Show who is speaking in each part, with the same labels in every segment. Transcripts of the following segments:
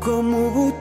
Speaker 1: ko mu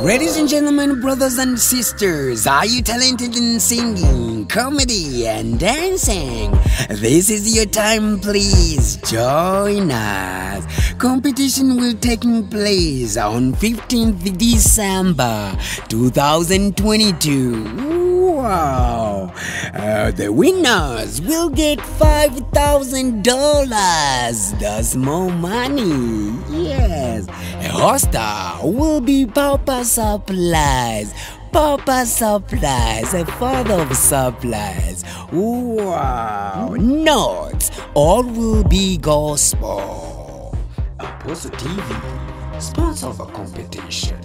Speaker 2: Ladies and gentlemen, brothers and sisters, are you talented in singing, comedy, and dancing? This is your time, please join us. Competition will take place on 15th December 2022. Wow! Uh, the winners will get $5,000. That's more money. Yes. A hoster will be Papa Supplies. Papa Supplies, a father of supplies. Wow! Notes, all will be gospel. Apostle TV, sponsor of a competition.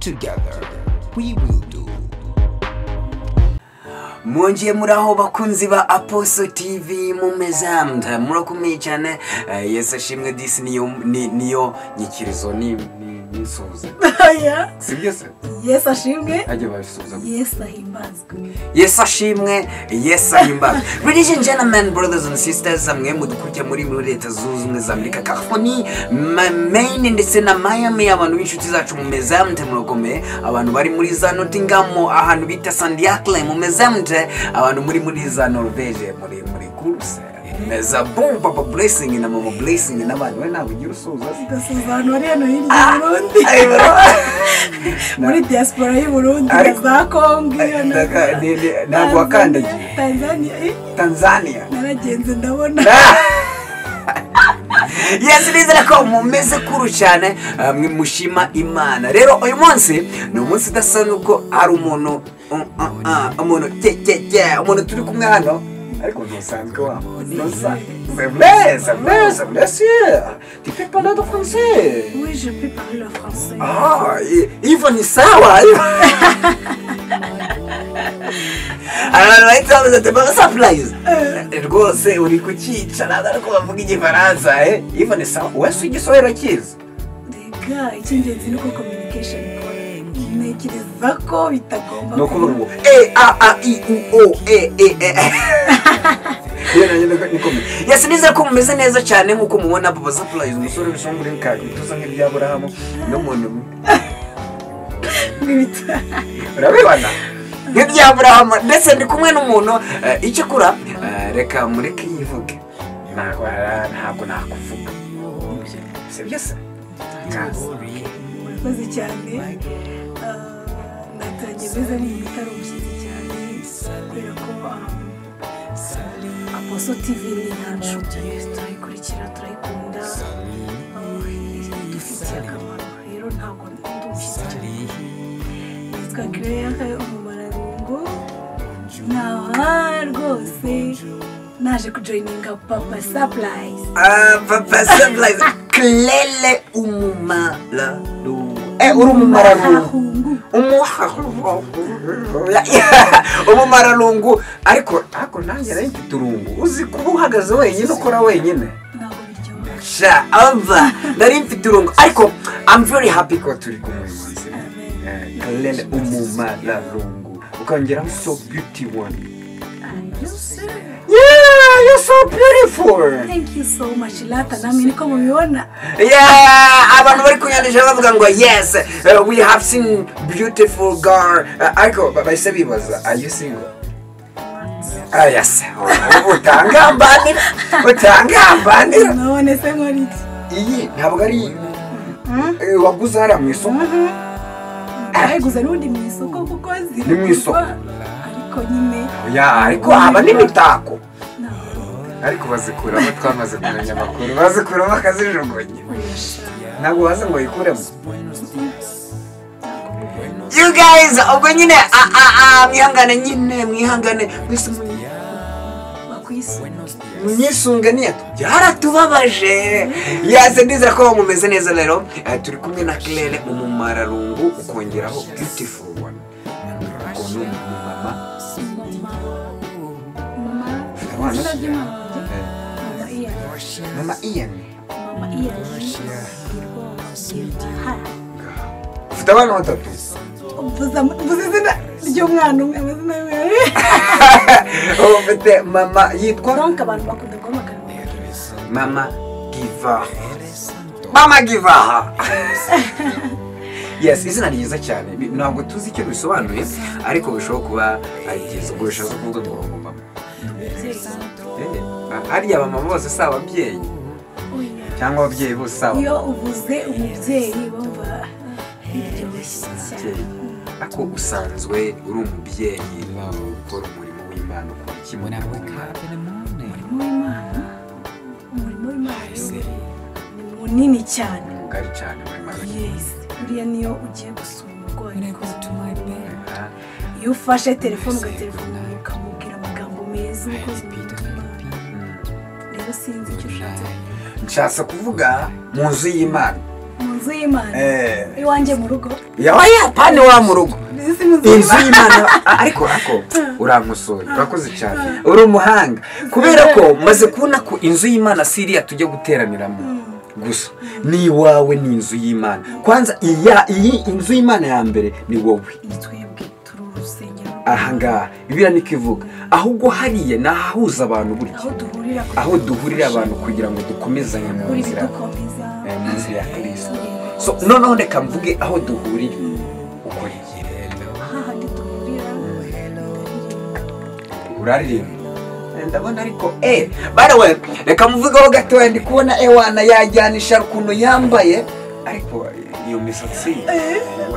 Speaker 2: Together, we will do. Mwongeye muri aho bakunzi ba aposo tv mumezamda murakomeye cyane. Eh, yesu ashimwe disi niyo ni- niyo nyikirizo ni ni- n'insuhuza si byo se
Speaker 3: yesu ashimwe.
Speaker 2: Ajya babisubiza gutya.
Speaker 3: yesu ahimbazwe.
Speaker 2: Yesu ashimwe. Yesu ahimbaza ladies and gentlemen brothers and sisters amwe mudukurikira muri muri leta zunze ubumwe za amerika california Ma- maine ndetse na miami abantu b'inshuti zacu mumezamte murakomeye. Abantu bari muri za nottingham ahantu bita sandiakle mumezamte abantu muri muri za norvege muri muri kuruse meza bum papa blessing na mama blessing n'abantu we ntabwo ugira usuhuza
Speaker 3: gasuhuza ahantu bari hano hirya y'u burundi.
Speaker 2: Ay, bro.
Speaker 3: muri diaspora y'u burundi na za kongo
Speaker 2: ntabwo wakandagiye
Speaker 3: tanzania. eh,
Speaker 2: tanzania.
Speaker 3: Naragenze ndabona.
Speaker 2: Yesi nizere ko mumeze kuru cyane ah, mwe mushima imana. Rero uyu munsi ni umunsi udasanzwe ko hari umuntu umuntu cye cye cye umuntu turi kumwe hano ariko ntusanzwe wabo ntusa c'est vrai c'est vrai c'est vrai sûr tu fais parler de français
Speaker 3: oui je peux parler le français.
Speaker 2: Ah hivyo ni sawa abantu bahita bavuze ati baba surprise rwose uri ntabwo ariko bavuga igifaransa eh. Hivyo ni sawa wese igiswahili kizi
Speaker 3: rega icy'ingenzi ni uko communication. Ntekereza ko bitagomba
Speaker 2: ni ukuvuga ngo e a a i u o e e e yesi nizere ko mumeze neza cyane nk'uko mubona papa surprise umusore w'ishongore w'ikabituza nk'iry'aburahamu n'umuntu urabibona nk'iby'aburahamu ndetse ndi kumwe n'umuntu icyo kura eh, reka mureke yivuge ntabwo ntabwo nakuvuga si byo se
Speaker 3: murakoze cyane natangiye meze nk'umuntu utari umushyitsi cyane kubera ko ah, aposo tv ni yacu turayikurikira turayikunda. Idufitiye akamaro. Rero ntabwo ndi umushyitsi cyane yitwa claire umumararungu ntaha rwose naje kujoyininga papa surprise
Speaker 2: Ah, papa surprise klele umumararu eh uri umumararungu
Speaker 3: Umumararungu.
Speaker 2: ariko ariko nanjye nari mfite urungu uzi kuba uhagaze wenyine ukora wenyine? Sha nari mfite urungu ariko i'm very happy ko turi kumwe
Speaker 3: Amen.
Speaker 2: Eh, umumararungu ukongeraho so beauty one? Yeah you're so beautiful.
Speaker 3: Thank you so much Lata nami niko mumiona.
Speaker 2: Yeah, abantu bari kunyandisha bavuga ngo yes uh, we have seen beautiful girl. Uh, ariko ba- bahise bibaza are you single? Ah yes. Utangambanira utangambanira
Speaker 3: none se nkora iki
Speaker 2: iyi ntabwo ari eh, waguze hariya mu isoko.
Speaker 3: Arayiguza n'undi mu isoko kuko ziri
Speaker 2: Ni mu isoko.
Speaker 3: ariko nyine.
Speaker 2: Ya ariko haba n'imitako ariko bazikuramo twamaze kumenya amakuru. Bazikuramo bakazijugunya ntabwo waza ngo yikuremo you guys ubwo nyine mwihangane nyine mwihangane. Mwese munyisunganiye byaratubabaje yaze ndizera ko mumeze neza rero. Eh, turi kumwe na claire umumararungu ukongeraho beautiful one. Ni umumama.
Speaker 3: Mama
Speaker 2: Ian.
Speaker 3: mama ian.
Speaker 2: Ufite abana batatu
Speaker 3: mvuze izina ry'umwana umwe amazina y'umwe
Speaker 2: ufite mama yitwa
Speaker 3: donc abantu bakunda guhamagara
Speaker 2: mama giva. Mama givaha yes izina ryiza cyane. Ntabwo tuzi icyo bisobanuye ariko bishobora kuba ari byiza ubwo bishobora kuvuga ngo Eh, hariya abamama bose si ababyeyi? Cyangwa ababyeyi bose si abamama?
Speaker 3: Iyo uvuze umubyeyi bumva biryoshye cyane.
Speaker 2: Ariko usanzwe uri umubyeyi ukora umurimo w'imana ukora iki? Mu murimo w'imana?
Speaker 3: Umurimo w'imana umurimo w'imana ni munini cyane.
Speaker 2: Mugari cyane muri make
Speaker 3: yesi buriya niyo ugiye gusura umurwayi. Iyo ufashe telefone ugaterefona ukamubwira amagambo meza w'imana sinzi icyo ushatse
Speaker 2: nshatse kuvuga mu nzu y'imana.
Speaker 3: Mu nzu y'imana.
Speaker 2: Eh.
Speaker 3: iwanjye mu rugo.
Speaker 2: Yabaye pani wa mu rugo. Inzu
Speaker 3: y'Imana.
Speaker 2: ariko ariko urankosoye. Urakoze cyane. Uri umuhanga. Kubera ko maze kubona ko inzu y'imana si iriya tujya guteraniramo. Gusa ni iwawe ni inzu y'imana. Kwanza iya iyi inzu y'imana ya mbere ni wowe. Ahangaha bibiliya niko ivuga. Ahubwo hariya ni ahahuza abantu burya
Speaker 3: aho duhurira
Speaker 2: aho duhurira abantu kugira ngo dukomezanye mu nzira eh, mu nzira ya kirisito so noneho reka mvuge aho duhurira. Ukora
Speaker 3: duhurira.
Speaker 2: Uraririmba ndabona ariko eh barawe reka muvugeho gatoya ndi kubona ewana yajyanisha ukuntu yambaye. Ariko iyo misatsi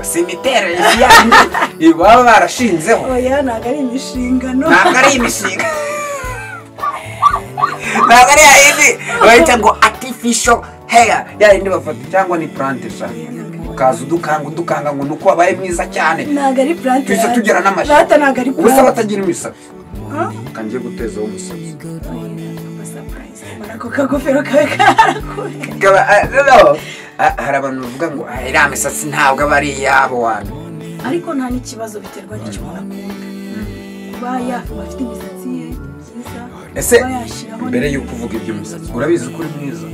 Speaker 2: simiterere yandi baba barashinzeho.
Speaker 3: Oya ntabwo ari imishingano
Speaker 2: ntabwo ari imishinga. Ntabwo ari yayindi bahita ngo artificial hair. Yayindi bafata cyangwa ni plante sha. Ukaza udukanga udukanga ngo nuko wabaye mwiza cyane.
Speaker 3: Ntabwo ari plante
Speaker 2: tuhise tugera n'amashyi ubusa batagira imisatsi. Kangiye gutezaho umusatsi
Speaker 3: ako kagofero kawe karakuye
Speaker 2: Ah, hari abantu bavuga ngo "Ah, iriya misatsi ntabwo aba ari iyabo wantu
Speaker 3: ariko nta n'ikibazo biterwa n'icyo umuntu akunda kuba yafuba afite imisatsi ye byiza
Speaker 2: ese mbere y'uko uvuga iby'umusatsi urabizi ko uri mwiza?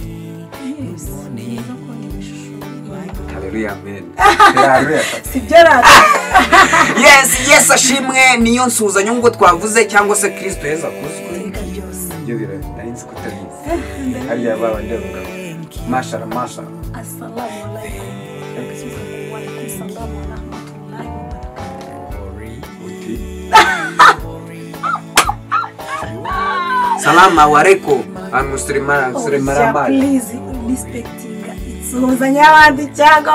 Speaker 3: Yes, ni byiza ko ni ishusho. y'Imana.
Speaker 2: haleluya amen. Haleluya
Speaker 3: si byo rata
Speaker 2: yes yes ashimwe. Niyo nsuzanyo nk'uko twavuze cyangwa se kirisito yeza kuzwe ibyo birori nari nzi ko utabizi hariya baba ndavuga mashara mashara
Speaker 3: Assalamu alaikum. Wa.
Speaker 2: Salama
Speaker 3: wa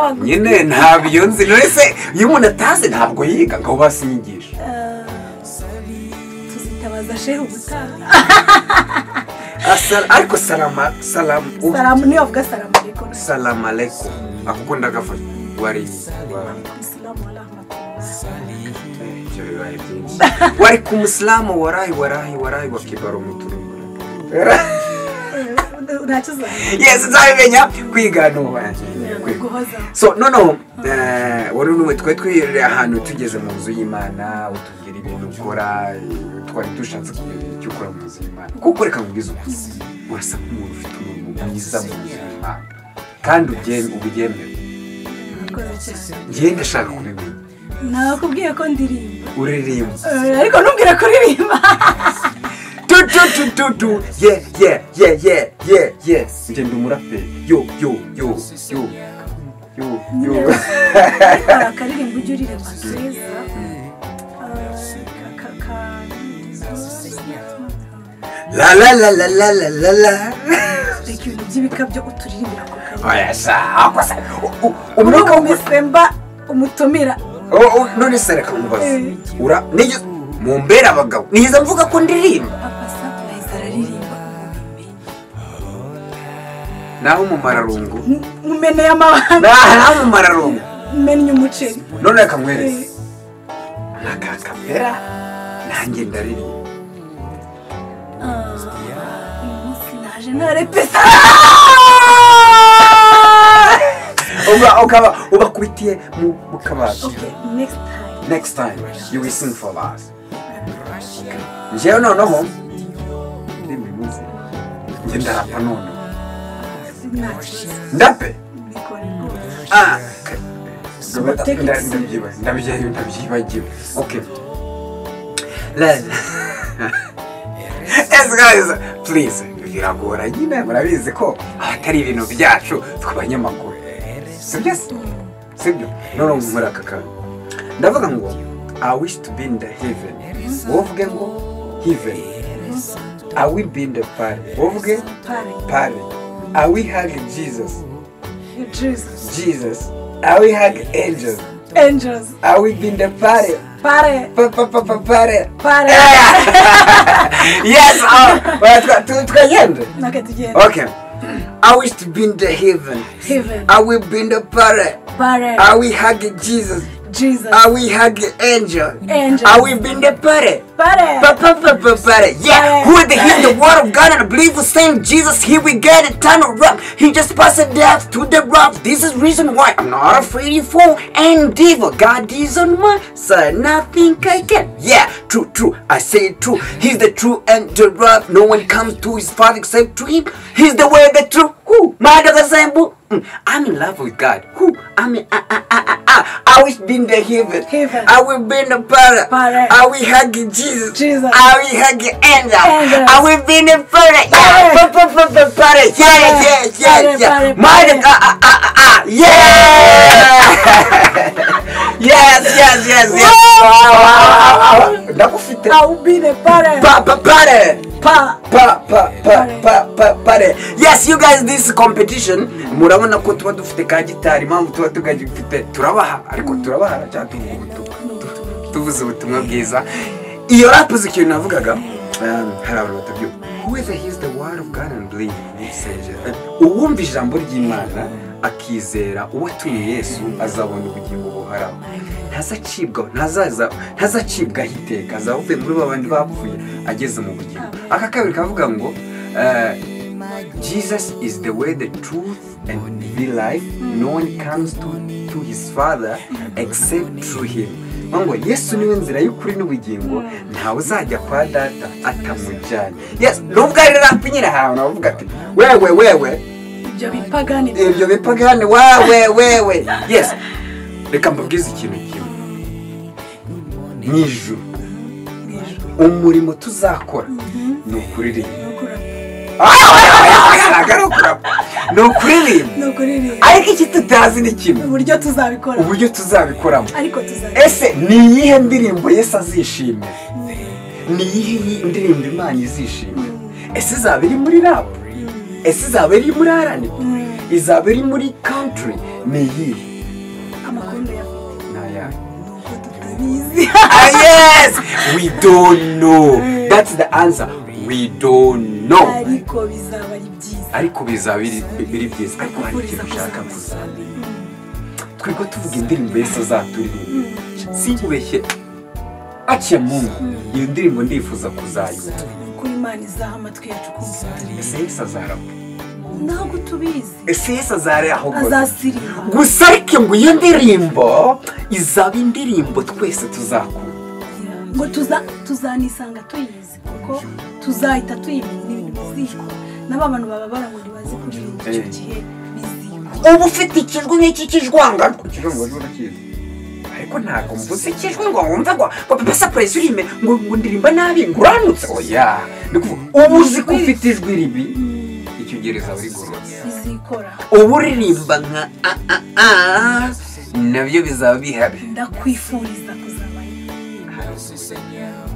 Speaker 3: oh,
Speaker 2: Nyine ntabyo nzi nese iyo umuntu atazi ntabwo yiga ngo basinyigisha. Eh,
Speaker 3: Tuzitabaza shehu
Speaker 2: gutaha. ariko salama salamu
Speaker 3: salamu niyo avuga salamu alaikum
Speaker 2: salamu alaikum akukunda gafashe wari wari ku musilamu warahi warahi warahi wa
Speaker 3: ntacyo uzamenya
Speaker 2: yes nzabimenya kwiga
Speaker 3: guhoza
Speaker 2: so noneho eh, wari n'umwe twari twirire ahantu tugeze mu nzu y'imana utubwira ibintu ukora twari dushatse kumenya icyo ukora mu nzu y'imana. Kuko reka nkubwize ukuri urasa nk'umuntu ufite umurimo mwiza mu nzu y'imana. Kandi ubye- ubyemere ngiye ndashaka kubimenya.
Speaker 3: Nakubwiye ko ndirimba
Speaker 2: uririmba
Speaker 3: Eh, ariko ntubwire kuririmba
Speaker 2: tu ye ye ye ye ye ye ndi umuraperi yo yo yo yo. Yo yo.
Speaker 3: Akaririmbo ujya uririmba keza. Ah,
Speaker 2: la la la la la la la la.
Speaker 3: Reka ibintu by'ibikabyo uturirimbira ako kanya
Speaker 2: oya sa umwuka
Speaker 3: w'umusemba umutumira.
Speaker 2: Oh, oh, none se reka nkubaze
Speaker 3: Eh.
Speaker 2: ura mu mbere abagabo. Niza mvuga ko ndirimba. naho umumararungu
Speaker 3: mumeneye amabanga
Speaker 2: naho umumararungu
Speaker 3: mumennye umuceri
Speaker 2: none reka nkwereke eh. naka kamera nanjye ndaririmba
Speaker 3: ah, uyu munsi naje ntare
Speaker 2: pesa ah! ukaba ubakubitiye mu kabati.
Speaker 3: Next time.
Speaker 2: You will sing for us. Njyewe noneho ndirimba iminsi ngenda rapa noneho ndape ndabyibagiwe oke rero esigariza purize biragora nyine murabizi ko abatari ibintu byacu tw'abanyamakuru sibyo sibyo noneho muri aka kantu ndavuga ngo i wish to be in the heaven wovuge ngo heaven i will be in the pari wovuge pari
Speaker 3: pare
Speaker 2: pare i will hug jesus?
Speaker 3: Jesus.
Speaker 2: Jesus. I will hug angels?
Speaker 3: Angels.
Speaker 2: I will be in the pare
Speaker 3: pare
Speaker 2: pa pa pa pa pare
Speaker 3: pare
Speaker 2: yes uh, tukagenda
Speaker 3: nake tugenda
Speaker 2: okay. I wish to be in the heaven?
Speaker 3: Heaven.
Speaker 2: I will be in the pare
Speaker 3: pare
Speaker 2: i will hug jesus?
Speaker 3: Jesus
Speaker 2: I will hug angel.
Speaker 3: Angel.
Speaker 2: Are we be in the party.
Speaker 3: pare
Speaker 2: Pa, pa, pa, pa, party. Yeah,
Speaker 3: Party.
Speaker 2: who would hear the word of God and believe the same Jesus? Here we get a eternal rock. He just passed death to the rock. This is reason why I'm not afraid you fall and devil. God is on my side. Nothing I can. Yeah, true, true. I say it true. He's the true and the rock. No one comes to his father except to him. He's the way, the truth. Who? Assemble. Mm, I'm in love with God. Who? I'm in. Ah, ah, ah, ah, ah. I wish be in the heaven.
Speaker 3: Heaven.
Speaker 2: I will be in the party.
Speaker 3: Party.
Speaker 2: I will hug Jesus.
Speaker 3: Jesus.
Speaker 2: I will hug angel.
Speaker 3: Angels.
Speaker 2: I will be in the party. Yeah.
Speaker 3: Party.
Speaker 2: Pa, pa, pa, pa. Yeah, yeah, yeah, yeah.
Speaker 3: party.
Speaker 2: ah, ah, ah, ah, ah. Yeah. yes, yes, yes, yes. Ndagufite.
Speaker 3: awubine pare
Speaker 2: Pa, pa, party.
Speaker 3: Pa
Speaker 2: Pa, pa, pa, pa, pa, party. Yes, you guys, this competition murabona ko tuba dufite ka gitari impamvu tuba tugifite. Turabaha ariko turabaha tuvuze ubutumwa bwiza. Iyo rap uzi ikintu navugaga? Hari abantu batabyumva whoever hears the word of God and believe uwumva ijambo ry'imana akizera uwatumye yesu azabona ubugingo buhoraho ntazacibwa ntazacibwaho iteka azaba avuye muri babandi bapfuye ageze mu bugingo aka kabiri kavuga ngo uh, Jesus is the way, the truth, and the life. No one comes to, to his Father except through him. Ngo yesu ni we nzira y'ukuri n'ubugingo ntawe uzajya kwa data atamujyanye. Yes nubwo ari rapu nyine ahantu bavuga ati wewe wewe.
Speaker 3: Ibyo bipagani.
Speaker 2: Ibyo bipagani wawe wewe. Yes reka mbabwize ikintu kimwe. Mu ijuru umurimo tuzakora ni ukuririmba ni ukuririmba ariko iki tutazi ni kimwe
Speaker 3: uburyo tuzabikora
Speaker 2: uburyo tuzabikoramo
Speaker 3: ariko tuzabikora
Speaker 2: ese ni iyihe ndirimbo yesu azishimira ni iyihe ndirimbo imana izishimira ese izaba iri muri rapu ese izaba iri muri arani izaba iri muri country ni iyihe ni ayahe
Speaker 3: nuko tutabizi
Speaker 2: ah yes! We don't know. that's the answer. We don't know.
Speaker 3: Ariko bizaba ari byiza.
Speaker 2: Ariko bizaba biri biri byiza. Ariko hari ikintu ushaka kuzaba twebwe tuvuga indirimbo yesu azaturirimba sinkubeshye aciye mungu iyo ndirimbo ndifuza kuzayumva.
Speaker 3: Kuri imana izaha amatwi yacu kumva
Speaker 2: ese yesu azarapa
Speaker 3: ntabwo tubizi.
Speaker 2: Ese yesu azarahogora gusa ariko ngo iyo ndirimbo izaba indirimbo twese tuzakunda
Speaker 3: ngo tuza tuzanisanga tuyizi kuko tuzahita tuyimenya n'ibintu bizikwa n'aba bantu baba bara ngo ntibazi kuririmba icyo
Speaker 2: Eh.
Speaker 3: gihe bizikwa
Speaker 2: uba ufite ikijwi nk'iki urakizi ariko ntabwo mvuze ikijwi ngo wumve ngo papa sapurayisi urime ngo ngo ndirimba nabi ngo uranutse. Oya uba uzi ko ufite ijwi ribi? Icyo gihe rizaba rigororotse
Speaker 3: bizikora
Speaker 2: uba uririmba nka a a a na byo bizaba bihari.
Speaker 3: Ndakwifuriza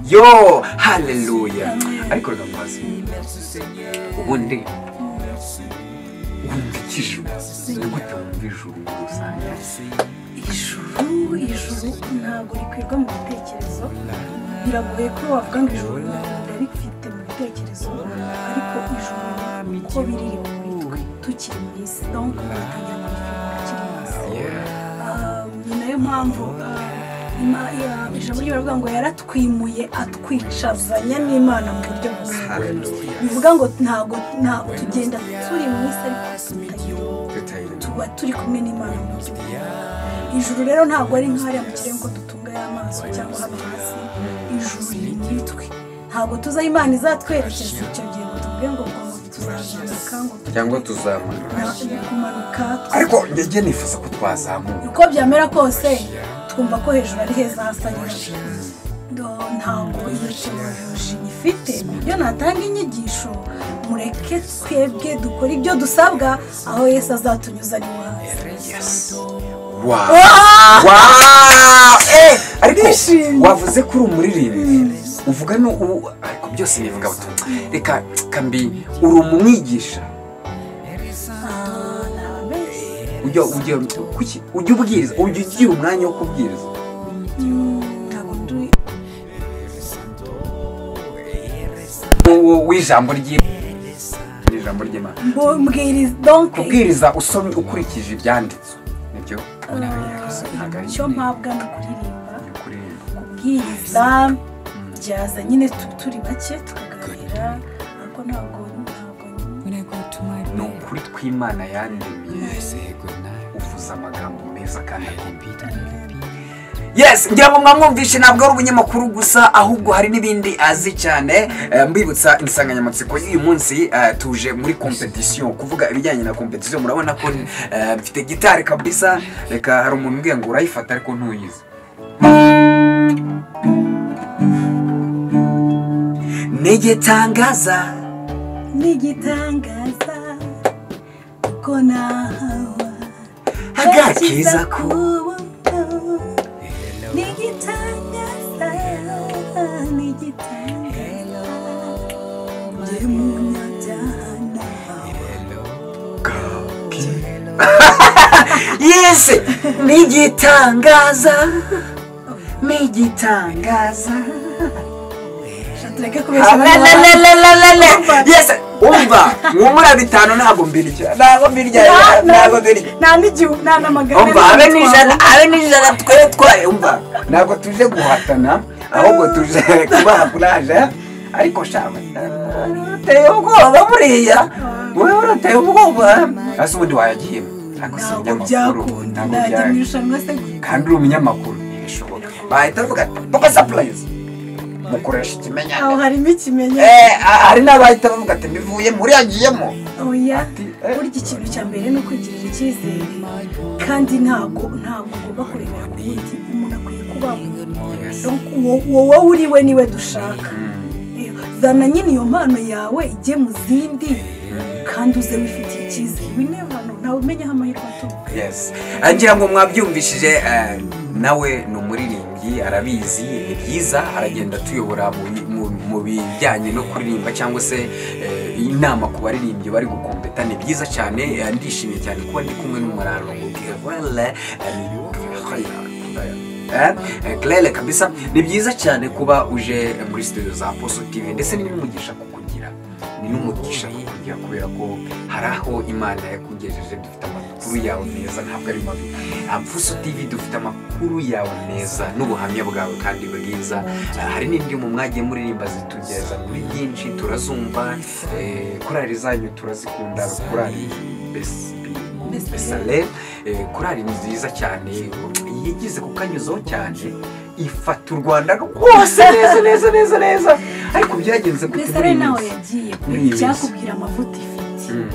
Speaker 2: yo haleluya ariko reka mubaze ubundi wumva ikijuru ni gute wumva ijuru muri rusange
Speaker 3: ijuru ijuru ntabwo rikwirwa mu bitekerezo biragoye ko wavuga ngo ijuru rifite mu bitekerezo ariko ijuru uko biri muri twe tukiri mu isi donc bitangira kurifata tukiri mu isi ni na yo mpamvu ijambo rye baravuga ngo yaratwimuye atwicazanya n'imana mu buryo
Speaker 2: haleluya
Speaker 3: bivuga ngo ntabwo ntabwo tugenda turi mu isi ariko tuba turi kumwe n'imana mu buryo ijuru rero ntabwo ari nk'ahariya mu kirere ngo dutunga y'amaso cyangwa hano hasi. Ijuru riri muri twe ntabwo tuzaho imana izatwerekeza icyo gihe ngo tuvuge ngo ngo tuzazamuka ngo
Speaker 2: cyangwa tuzamuka
Speaker 3: kumanuka.
Speaker 2: Ariko njye nifuza ko twazamuka.
Speaker 3: Uko byamera kose twumva ko hejuru ari heza hasa neza ntabwo yicaye teoloji ifite iyo natanga inyigisho mureke twebwe dukora ibyo dusabwa aho yesu azatunyuza ni hasi.
Speaker 2: Wow. Eh, ariko wavuze ko uri umuririmbyi. Uvuga no ariko byose bivuga butumwa. Reka kambi uri umwigisha ujya ujya kuki? Ujya ubwiriza ujya ugira umwanya wo kubwiriza.
Speaker 3: Mm, ntabwo ndi
Speaker 2: Wo- w'ijambo ry'Imana. Ijambo ry'Imana kubwiriza usomye ukurikije ibyanditswe. Nibyo? Ari
Speaker 3: icyo mpabwa ni ukuririmba.
Speaker 2: Kuririmba
Speaker 3: kubwiriza byaza nyine tu- turi bake tukaganira. Ariko ntabwo ntabwo
Speaker 2: ni ukuri tw'imana yandemiye uvuze amagambo meza kandi akumvira yes ngira ngo mwamwumvishe ntabwo ari ubunyamakuru gusa ahubwo hari n'ibindi azi cyane. Eh, mbibutsa insanganyamatsiko y'uyu munsi eh, tuje muri kompetisiyo kuvuga ibijyanye na kompetisiyo murabona ko eh, mfite gitari kabisa. Reka hari umuntu umbwiye ngo urayifata ariko ntuyizi. N'igitangaza.
Speaker 3: N'igitangaza. Ko nahawa
Speaker 2: agakiza ku
Speaker 3: n'igitangaza n'igitangaza njye munyabyaha
Speaker 2: yese n'igitangaza. N'igitangaza. Umva mwumura bitanu ntabwo mbirya ntabwo mbirya ntabwo mbirya
Speaker 3: nta n'igihu nta n'amagana
Speaker 2: umva habe n'ijana habe n'ijana twe twaye umva ntabwo tuje guhatana ahubwo tuje kubaha kuraje ariko shaba uteye ubwoba buriya wowe urateye ubwoba hasi ubundi wayagiyemo ariko si
Speaker 3: ntabwo
Speaker 2: umunyamakuru ntabwo
Speaker 3: se
Speaker 2: kandi uri umunyamakuru ntibishoboka bahita bavuga papa sapurayizi mukoresha
Speaker 3: aho
Speaker 2: ikimenyane
Speaker 3: harimo ikimenyetso
Speaker 2: Eh, hari n'abahita bavuga ati mbivuye muri yagiyemo eh.
Speaker 3: burya ikintu cya mbere ni ukwigirira icyizere. Kandi ntabwo ntabwo ugomba kurebera ku wundi umuntu akwiye kubaho. Wowe uri we ni we dushaka. Eh, zana nyine iyo mpano yawe ijye mu zindi kandi uze wifitiye icyizere. Winebano ntawe umenya aho amahirwe aturuka.
Speaker 2: Yes. Ngira ngo mwabyumvishije nawe ni umuririmbyi. Arabizi ni byiza aragenda atuyobora mu bi- mu- mu bijyanye no kuririmba cyangwa se eh, inama ku baririmbyi bari gukompeta. Ni byiza cyane eh, ndishimye cyane kuba ndi kumwe n'umuraro Claire kabisa ni byiza cyane kuba uje muri studio za Apostle TV ndetse ni n'umugisha kukugira. Ni n'umugisha kukugira. Kubera ko hari aho imana yakugejeje dufite amakuru yawe meza ntabwo ari mabi. Apostle TV dufite amakuru yawe meza n'ubuhamya bwawe kandi bwiza. Ah, hari n'indimu mwagiye muririmba zitugeza muri byinshi turazumva eh, korali zanyu turazikunda korali besi besale korali ni nziza cyane yigize ku kanyuzo cyane ifata u rwanda rwose. Neza neza neza neza. Ariko byagenze gute muri iyi minsi?
Speaker 3: Amavuta ifite.
Speaker 2: Mm.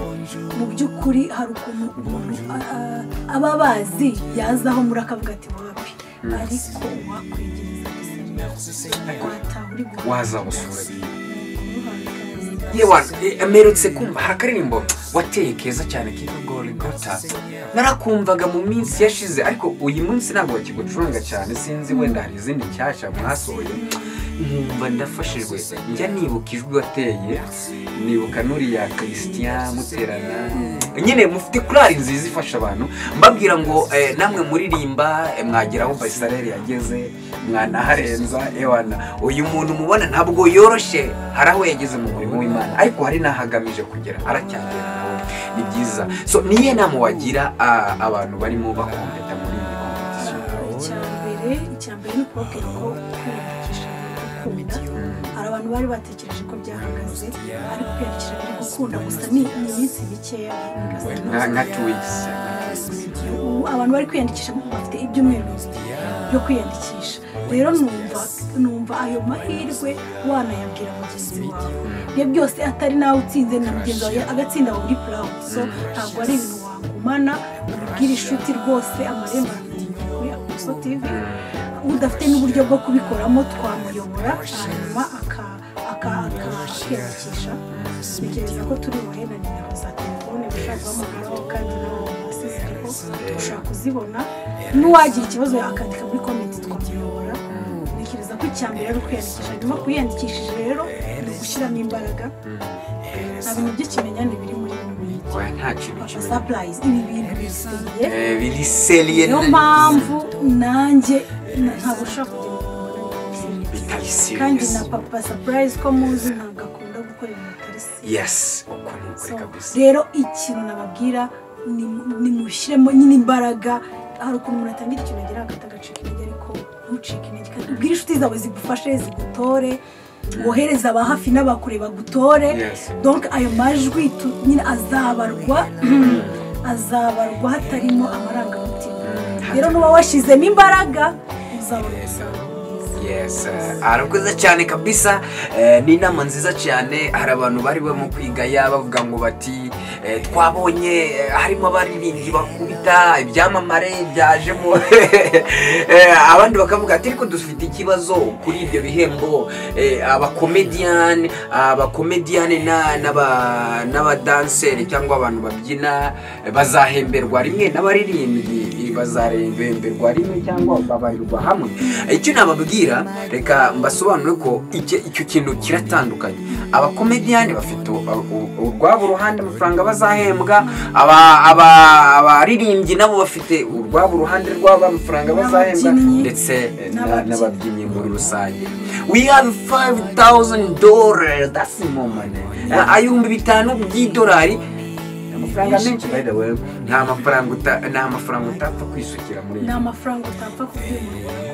Speaker 3: mu by'ukuri hari ukuntu umuntu aba bazi yazaho muri akavuga ati wapi? Ariko wakwegereza gusa wataha uri guhaha
Speaker 2: waza gusura. Yewe eh, mperutse kumva. Hari akaririmbo wateye keza cyane kitwa gorigota narakumvaga mu minsi yashize. Ariko uyu munsi ntabwo bakigucuranga cyane. Sinzi wenda hari izindi nshyashya mwasohoye nkumva ndafashijwe. Njya nibuka ijwi wateye nibuka n'uriya christian muterana. Nyine mufite kurari nziza ifasha abantu. Mbabwira ngo eh, namwe muririmba eh, mwageraho basarere yageze mwanaharenza ewana uyu muntu mubona ntabwo yoroshye hari aho yageze mu murimo w'imana. Ariko hari n'aho agamije kugera aracyagera nawe ni byiza. So niye nama wagira abantu barimo bakompeta muri iyi kompetisiyo
Speaker 3: icya mbere ni ukubabwira ko biri gukunda hari abantu bari batekereje ko byahagaze ariko kwiyandikisha biri gukunda. Gusa ni iminsi mikeya. Abantu bari kwiyandikisha bafite ibyumweru byo kwiyandikisha. Rero numva numva ayo mahirwe wanayabwira mugenzi wawe. Ibyo byose atari nawe utsinze na mugenzi wawe. Agatsinda aho uri purawudi so ntabwo ari ibintu wagumana. Ubwira inshuti rwose amarembo arafunguye kuri aposo tivi udafite n'uburyo bwo kubikoramo twamuyobora hanyuma aka- aka- aka- bakiyandikisha tekereza ko turi buhe na nimero za telefone ushaka guhamagaraho kandi nawe hasi ziriho ushobora kuzibona. N'uwagira ikibazo akandika muri komenti twamuyobora. Ntekereza ko icya mbere ari ukwiyandikisha nyuma kwiyandikishije rero ni ugushyiramo imbaraga. Nta bintu by'ikimenyane biri muri bino bintu. Sapurayizi ibi bintu
Speaker 2: Eh, biri seriye
Speaker 3: niyo mpamvu nanjye na- ntabwo ushobora kugenda
Speaker 2: bitari
Speaker 3: kandi na papa sapurayizi ko muzi ntabwo akunda gukora ibintu bitari serious
Speaker 2: yes uko ni ukuri
Speaker 3: So,
Speaker 2: kabisa
Speaker 3: rero ikintu nababwira ni- nimushyiremo nyine imbaraga hari ukuntu umuntu atangira ikintu agira hagati agacika intege ariko ntucike intege. Kandi ubwire inshuti zawe zigufashe zigutore wohereze aba hafi n'abakure bagutore. Donc ayo majwi nyine azabarwa azabarwa hatarimo amarangamutima. Rero nuba washyizemo imbaraga uzabona umusaruro mwiza
Speaker 2: yes arakoze cyane kabisa. Eh, ni inama nziza cyane. Hari abantu bari barimo kwigaya bavuga ngo bati eh, twabonye eh, harimo abaririmbyi bakubita ibyamamare byajemo. Abandi bakavuga ati ariko dufite ikibazo kuri ibyo bihembo. Abakomediyani abakomediyani na- n'aba- n'abadanseri cyangwa abantu babyina bazahemberwa rimwe n'abaririmbyi bazahemberwa rimwe cyangwa babarirwa hamwe. Icyo nababwira reka mbasobanure ko icyo kintu kiratandukanye. Abakomediyani bafite urwabo ruhande amafaranga bazahembwa. Aba- aba- abaririmbyi nabo bafite urwabo uruhande rwabo amafaranga bazahembwa. Ndetse eh, na-
Speaker 3: N'ababyinnyi.
Speaker 2: muri rusange. We have 5000 dollars. That's more money ibihumbi bitanu by'idolari. Amafaranga menshi. by the way. Nta mafaranga utapfa kwisukira muri
Speaker 3: ni
Speaker 2: iyi
Speaker 3: amafaranga utapfa wakora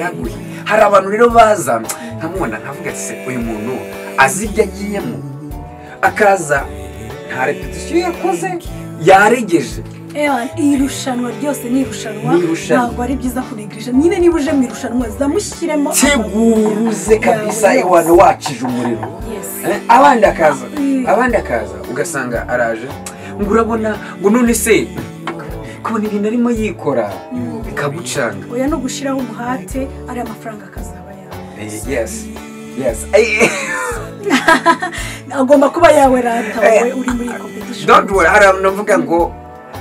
Speaker 2: yaguye hari abantu rero baza nkamubona nkavuga ati uyu muntu azi ibyo agiyemo akaza nta repetisiyo yakoze yaregeje
Speaker 3: Ewa, iri rushanwa ryose ni irushanwa.
Speaker 2: Irushanwa.
Speaker 3: ntabwo ari byiza kunegirije nyine niba uje mu irushanwa zamushyiremo
Speaker 2: teguruze kabisa
Speaker 3: yose.
Speaker 2: wacije umuriro. Eh, abandi akaza.
Speaker 3: Mm.
Speaker 2: abandi akaza. Ugasanga araje. Ngo urabona ngo none se kubona ibintu arimo yikora. Bikagucanga
Speaker 3: oya no gushyiraho umuhate ariya mafaranga akazaba yawe
Speaker 2: Eh, yes. Yes.
Speaker 3: Agomba kuba yawe rata
Speaker 2: Eh,
Speaker 3: wowe uri muri iyi competition.
Speaker 2: Don't worry hari abantu bavuga ngo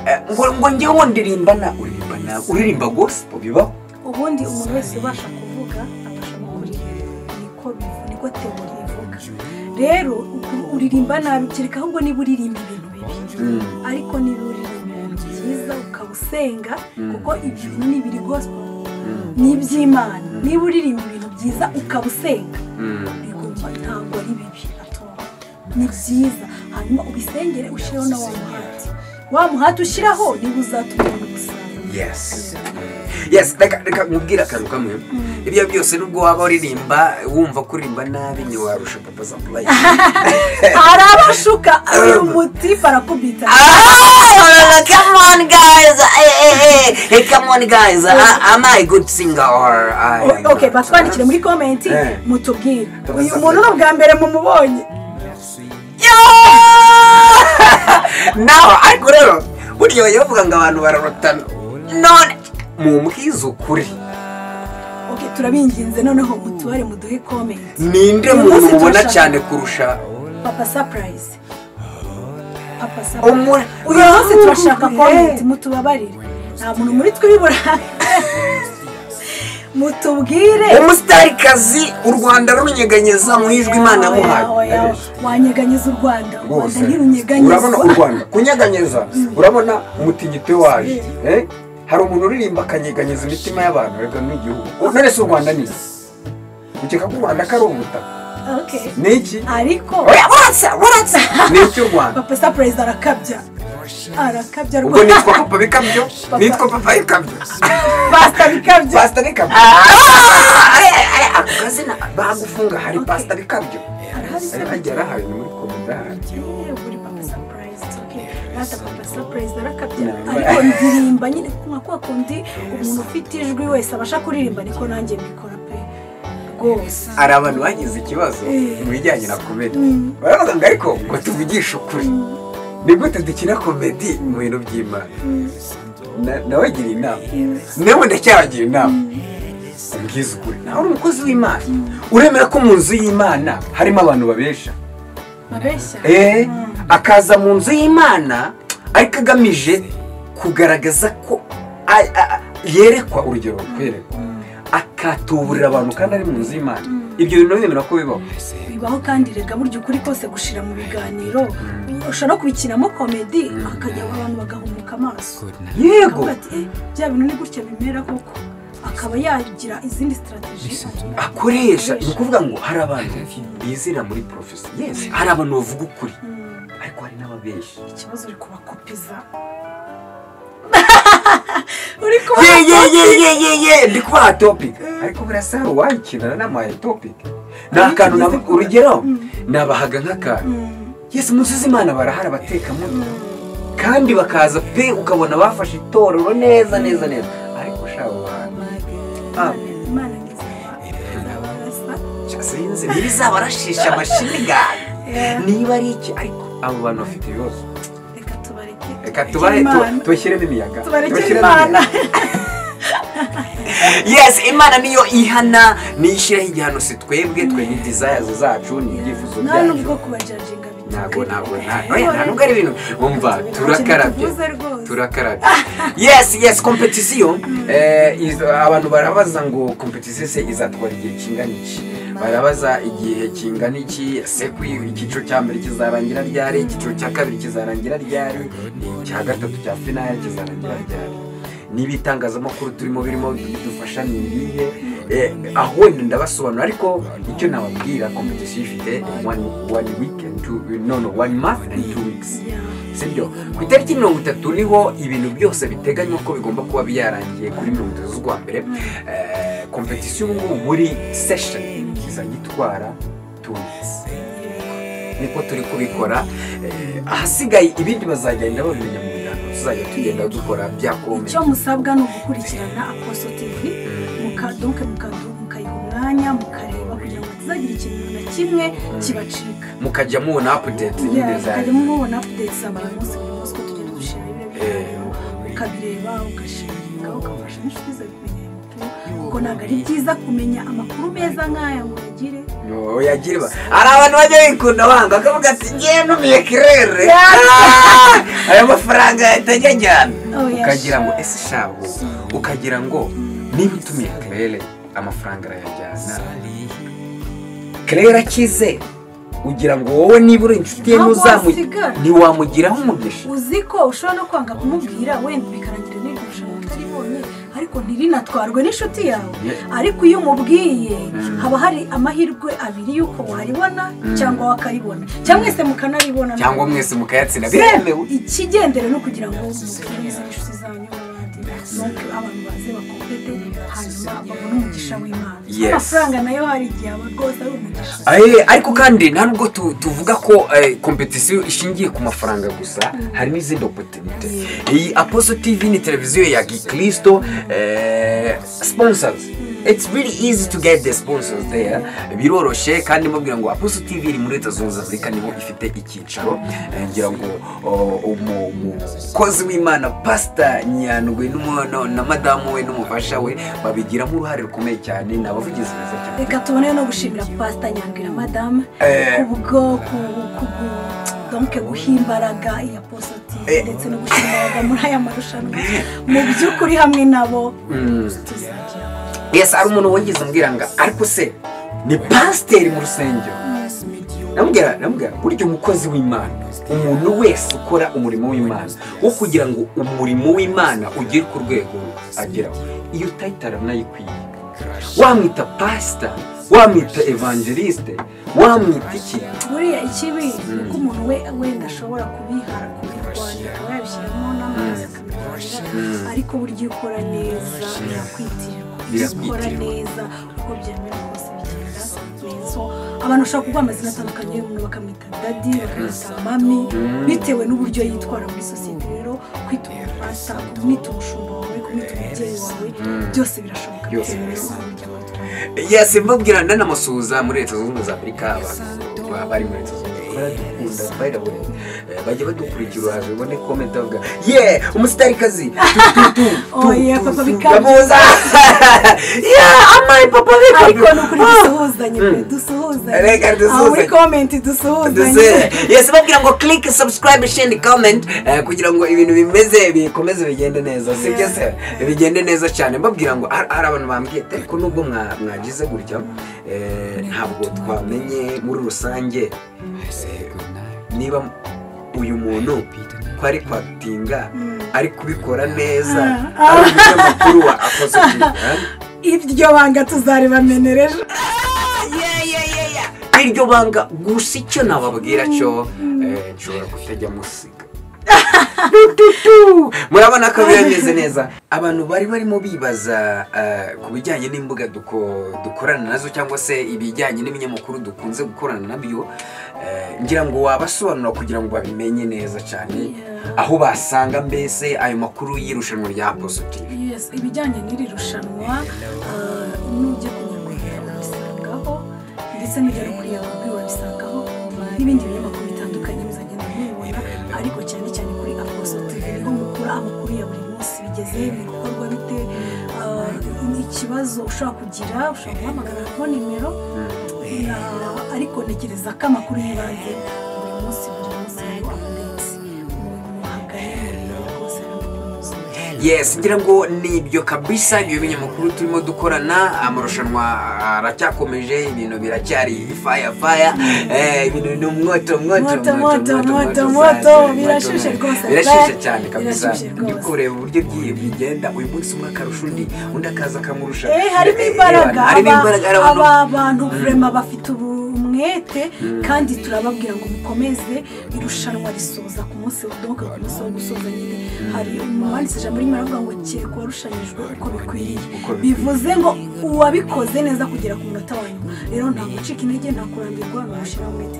Speaker 2: eh, ngo ngo njyewe ndirimba na uririmba gospel bibaho
Speaker 3: ubundi umuntu wese ubasha kuvuga abasha kuririmba niko niko teori ivuga. Rero uririmba nabi kereka ahubwo niba uririmba ibintu bibi.
Speaker 2: Mm.
Speaker 3: ariko niba uririmba byiza ukaba usenga kuko ibyo ni ibiri gospel. Ni iby'imana. Niba uririmba ibintu byiza ukaba usenga
Speaker 2: Mm.
Speaker 3: bigomba ntabwo ari bibi atora ni byiza. Hanyuma ubisengere ushireho na wa muhati. Wa muhati ushyiraho niba uzatuma umusaruro.
Speaker 2: Reka nkubwire akantu kamwe. Ibyo byose nubwo waba uririmba wumva kuririmba nabi ntiwarusha papa supply
Speaker 3: hari abashuka uyu mutipe arakubita
Speaker 2: Ah, come on guys. Hey, hey, hey. hey come on guys. Uh, am I good singer or I am
Speaker 3: ok
Speaker 2: not?
Speaker 3: batwandikire muri komenti
Speaker 2: Eh.
Speaker 3: mutubwire. Uyu muntu ni ubwa mbere mumubonye
Speaker 2: naho ariko rero burya bajya bavuga ngo abantu bararutana none mumbwize ukuri.
Speaker 3: Turabinginze noneho mutubare muduhe komenti
Speaker 2: ninde muntu mubona cyane kurusha?
Speaker 3: Papa sapurayizi papa sapurayizi uyu munsi turashaka komenti mutubabarire. Nta muntu muri twe ubibura mutubwire.
Speaker 2: Umusitarikazi u rwanda runyeganyeza mu ijwi imana yamuhaye
Speaker 3: wanyeganyeza u rwanda.
Speaker 2: Urabona u rwanda. Kunyeganyeza. Urabona umutingito waje? Hari umuntu uririmba akanyeganyeza imitima y'abantu reka ni igihugu none se u rwanda ni iki? Ukeka ko u rwanda ko ari ubutaka ni iki?
Speaker 3: Ariko
Speaker 2: oya buratsa buratsa ni iki u rwanda?
Speaker 3: Papa sapurayizi arakabya. Arakabya
Speaker 2: ubwo
Speaker 3: rwose
Speaker 2: nitwa papa bikabyo? Nitwa papa bikabyo?
Speaker 3: Pasita bikabyo.
Speaker 2: Pasita bikabyo. Ako kazina bagufunga hari pasita bikabyo hagera hari ni muri komedari
Speaker 3: Eh, buri papa sapurayizi rata papa sapurayizi arakabya
Speaker 2: Namba.
Speaker 3: ariko ndirimba nyine nka kwa kundi umuntu ufite ijwi wese abasha kuririmba niko nanjye mbikora pe rwose
Speaker 2: hari abantu bagize ikibazo
Speaker 3: Eh.
Speaker 2: mu bijyanye na komedi
Speaker 3: Mm.
Speaker 2: baravuga ngo ariko ngo tuvugishe ukuri ni gute dukina komedi mu bintu by'imana Na- nabagira inama nawe ndacyabagira inama ubwiza ukuri nawe uri umukozi w'imana. Uremera ko mu nzu y'imana harimo abantu babesha Eh,
Speaker 3: Mm.
Speaker 2: akaza mu nzu y'imana ariko agamije kugaragaza ko yerekwa urugero kwerekwa akatuburira abantu kandi ari mu nzu y'imana. Ibyo bintu bemera ko bibaho.
Speaker 3: Bibaho kandi rega burya ukuri kose gushira mu biganiro. Ushobora no kubikinamo komedi akajya abantu bagahumuka amaso.
Speaker 2: Yego.
Speaker 3: "Eh, bya bintu ni gutya bimera koko? Akaba yagira izindi sitarateji
Speaker 2: akoresha. Ni ukuvuga ngo hari abantu bizera muri porofesi yesi hari abantu bavuga ukuri. Ariko hari n'ababeshyi
Speaker 3: ikibazo uri kubakopiza. Uri
Speaker 2: ye ye ndi kubaha topic. Ariko burasa hari uwayikinana n'amaye topic. Ni akantu urugero nabahaga nk'akantu. Yesi munsi z'imana barahari abatekamutwe. Kandi bakaza pe ukabona bafashe itorero neza neza neza.
Speaker 3: Imana ntizabarasa
Speaker 2: sinzi ntibizabarashisha amashinigali niba ari iki ariko abo bantu bafite ibibazo
Speaker 3: reka tubareke
Speaker 2: reka tubashyiremo imiyaga
Speaker 3: tubarekere imana
Speaker 2: yes imana niyo ihana niyo ishyiraho igihano si twebwe twe ni desires zacu ni ibyifuzo
Speaker 3: nta
Speaker 2: byacu
Speaker 3: nubwo kubajajinga
Speaker 2: ntabwo ntabwo. nta- oya, nta nubwo ari ibintu. Wumva turakarabye turakarabye yes yes kompetisiyo eh, abantu barabaza ngo kompetisiyo se izatwara igihe kingana iki? Barabaza igihe kingana iki? Ko icyiciro cya mbere kizarangira ryari? Icyiciro cya kabiri kizarangira ryari? Icya gatatu cya finale kizarangira ryari? Niba itangazamakuru turimo birimo bidufasha ni ibihe? Eh, aho wenda ndabasobanura ariko icyo nababwira kompetisiyo ifite one, one week and two, no, no, one month and two weeks. Sibyo? Ku itariki mirongo itatu ni ho ibintu byose biteganywa ko bigomba kuba byarangiye kuri mirongo itatu z'ukwa mbere Eh, kompetisiyo ubu ngubu buri sesheni izajya itwara two weeks. Niko turi kubikora Eh, ahasigaye ibindi bazagenda babimenya mu biganiro tuzajya tugenda dukora bya komedi
Speaker 3: icyo musabwa ni ugukurikirana aposo tivi mukaduke mukayiha umwanya mukareba kugira ngo hatazagira ikintu na kimwe kibacika.
Speaker 2: Mukajya mubona apudeti
Speaker 3: mukajya mubona updates za buri munsi buri munsi ko tugenda dushyira ibyo
Speaker 2: Eh.
Speaker 3: ukabireba ugashinga ukafasha n'inshuti zawe kumenya kuko ntabwo ari byiza kumenya amakuru meza nk'aya ngo uyagire.
Speaker 2: Yagire ba. Hari abantu bajya bikunda wanga akavuga ati ngiye numiye kirere. Ayo mafaranga yahita ajyajyana
Speaker 3: Oh, yeah,
Speaker 2: ukagira ngo ese shabu? Ukagira ngo niba utumiye kirere amafaranga arayajyana kirere akize. Ugira ngo wowe niba uri inshuti ye ntiwamugiraho umugisha.
Speaker 3: Uzi ko ushobora no kwanga kumubwira wenda bikarangira n'iryo rushanwa utaribonye ariko ntirinatwarwe n'inshuti yawe. Ariko iyo umubwiye haba hari amahirwe abiri y'uko waribona cyangwa wakaribona. Cyangwa mwese mukanaribona
Speaker 2: cyangwa mwese mukayatsinda. Biremewe
Speaker 3: ikigendere no kugira ngo mubwirize inshuti donc abantu baze bakompete hanyuma babone umugisha w'imana. Amafaranga na yo hari igihe aba rwose ari umugisha.
Speaker 2: Ariko kandi nta nubwo tu- tuvuga ko eh, kompetisiyo ishingiye ku mafaranga gusa hari n'izindi opotunite iyi aposo tv ni televiziyo ya gikristo eh, sponsors. It's really easy to get the sponsors there. Biroroshye kandi mubwira ngo aposo tv iri muri leta zunze amerika ni ho ifite icyicaro. Eh, ngira ngo oh, umu- umukozi w'imana pasita nyandwi na madamu we n'umufasha we babigiramo uruhare rukomeye cyane ni abavugizi beza cyane.
Speaker 3: Reka tubone no gushimira pasita nyandwi na madame
Speaker 2: Eh.
Speaker 3: ku- ku- donc guha imbaraga iya posoti
Speaker 2: Eh.
Speaker 3: ndetse no gushyira imbaraga muri aya marushanwa. Mu by'ukuri hamwe nabo tuzagira
Speaker 2: yesi hari umuntu wigeze umbwira ngo ariko se ni pasiteri mu rusengero? Namubwira namubwira burya umukozi w'imana umuntu wese ukora umurimo w'imana wo kugira ngo umurimo w'imana ugere ku rwego ageraho iyo tayitara nayikwiye wamwita pasita wamwita evangeliste wamwita iki?
Speaker 3: Buriya ikibi ni uko umuntu we wenda ashobora kubihara kubirwanya akaba yabishyiramo n'amazi akabirwanya ariko burya iyo ukora neza birakwitirwa iyo ukora
Speaker 2: Birakwitirwa.
Speaker 3: neza uko byemera kose bigenda neza abantu bashobora kuguha amazina atandukanye umuntu bakamwita dadi bakamwita mami. Bitewe n'uburyo yitwara muri sosiyete rero kwita umupasta kumwita umushumba wawe kumwita umubyeyi wawe byose birashoboka. Bitewe n'uburyo
Speaker 2: yesi mbabwira ndanamusuhuza muri leta zunze ubumwe za amerika abantu bari muri leta zunze ubumwe. Baradukunda way. Eh, bajya badukurikira uraje ubone komenti bavuga ye umustarikazi.
Speaker 3: Oya, Papa Bikabyo.
Speaker 2: bamuza ye amaye papa
Speaker 3: ariko
Speaker 2: bikabyo
Speaker 3: ni ukuri dusuhuzanye pe dusuhuzanye.
Speaker 2: Reka
Speaker 3: aho muri
Speaker 2: dusuhuzanye.
Speaker 3: komenti dusuhuzanye.
Speaker 2: Duse- yes babwira ngo click subscribe share comment eh, kugira ngo ibintu bimeze bikomeze bigende neza. Sibyo se? Bigende neza cyane. Mbabwira ngo har- hari abantu bambwiye ariko nubwo mwa- mwagize gutya eh, ntabwo twamenye muri rusange. Niba uyu muntu ko ari kwatinga ari kubikora neza
Speaker 3: Ah.
Speaker 2: ari umunyamakuru wa akoze
Speaker 3: iryo banga tuzaribamenera ejo
Speaker 2: iryo banga gusa icyo nababwira cyo eh, nshobora kutajya musiga. Murabona ko bimeze neza. Abantu bari barimo bibaza eh, ku bijyanye n'imbuga duko- dukorana na zo cyangwa se ibijyanye n'ibinyamakuru dukunze gukorana na byo ngira ngo wabasobanura kugira ngo babimenye neza cyane aho basanga mbese ayo makuru y'irushanwa rya positive
Speaker 3: Yes, ibijyanye n'iri rushanwa ah, nujya ku nyarwanda wabisangaho ndetse n'ujya no kuri yakubi wabisangaho n'ibindi binyamakuru bitandukanye muzagenda mubibona ariko cyane cyane kuri aposo tv ni ho mukura amakuru ya buri munsi bigeze biri gukorwa bite ah, ikibazo ushobora kugira ushobora guhamagara ku nimero ah, ariko ntekereza ko amakuru y'ibanze yuzuye
Speaker 2: yes ngira ngo ni ibyo kabisa ibyo binyamakuru turimo dukorana amarushanwa aracyakomeje ibintu biracyari faya faya eh, ibintu ni umwoto mwoto
Speaker 3: moto,
Speaker 2: sana,
Speaker 3: birashushe
Speaker 2: moto.
Speaker 3: rwose,
Speaker 2: birashushe
Speaker 3: pe.
Speaker 2: cyane kabisa ndi kureba uburyo bigenda uyu munsi umwe akarusha undi undi akaza akamurusha
Speaker 3: Eh, harimo
Speaker 2: Eh,
Speaker 3: imbaraga
Speaker 2: hari abantu
Speaker 3: aba bantu vrema bafite umwete kandi turababwira ngo mukomeze irushanwa risoza ku munsi donc ku munsi wo gusoza nyine. Hari umwanditsi ijambo rimwe aravuga ngo kereka uwarushanyijwe uko bikwiriye.
Speaker 2: Uko bikwiriye.
Speaker 3: bivuze ngo uwabikoze neza kugera ku munota wa nyuma. Rero nta gucika intege nta kurambirwa ni ugushyiraho umwete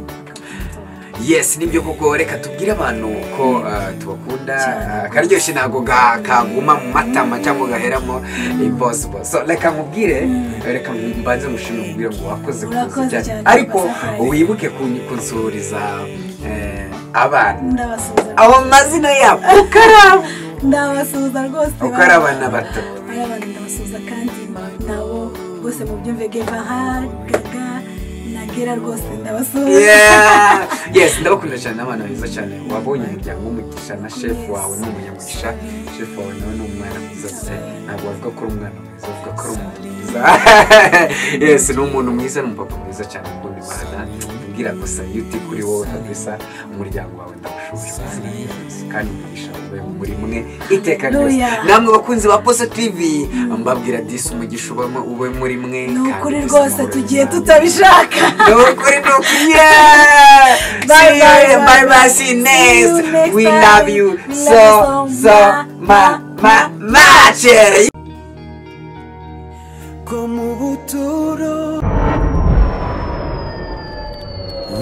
Speaker 3: mpaka ku munota wa nyuma
Speaker 2: yes ni byo koko. Reka tubwire abantu ko uh, tubakunda
Speaker 3: Cyane.
Speaker 2: uh, ntabwo kaguma mu matama cyangwa gaheramo impossible. So reka nkubwire reka mbanze mushimire mubwire ngo wakoze cyane. ariko wibuke kun- kunsuriza eh, abana. Aho mazina yabo. Ukaraba
Speaker 3: ndabasuhuza rwose
Speaker 2: abana batatu.
Speaker 3: Ari abana ndabasuhuza kandi nabo bose mu byumve geva gaga gera rwose ndabasuhuza
Speaker 2: Yeah. yes ndabakunda cyane n'abana beza cyane. Wabonye umuryango w'umugisha na shefu wawe ni umunyamugisha shefu wawe nawe ni umwana mwiza se. Ntabwo bavuga ko ari umwana mwiza bavuga ko ari umuntu mwiza. Yes ni umuntu mwiza ni umupapa mwiza cyane ukunda imana ubwira gusa iyo uti kuri wowe kabisa umuryango wawe ndawushuje kandi umugisha ube muri mwe iteka ryose namwe bakunzi ba posa tv mbabwira disi umugisha ubamo ube muri mwe
Speaker 3: ni ukuri rwose tugiye tutabishaka
Speaker 2: ni ukuri ni ukuri yeah
Speaker 3: Bye, bye,
Speaker 2: bye
Speaker 3: bye,
Speaker 2: see next we love you so so
Speaker 3: ma
Speaker 2: ma ma much
Speaker 1: como buturo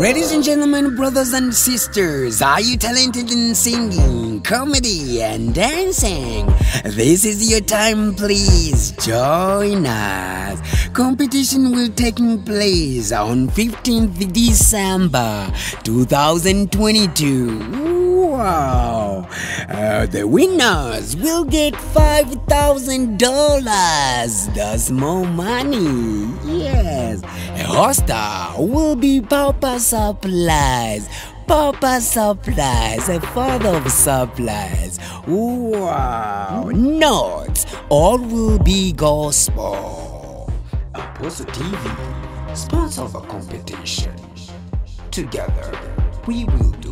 Speaker 4: Ladies and gentlemen, brothers and sisters, are you talented in singing, comedy, and dancing? This is your time, please join us. Competition will take place on 15th December 2022. Wow! Uh, the winners will get $5,000. That's more money. Yes. A hoster will be Papa Supplies. Papa Supplies, a father of supplies. Wow. Not all will be gospel. Apostle TV, sponsor of a competition. Together, we will do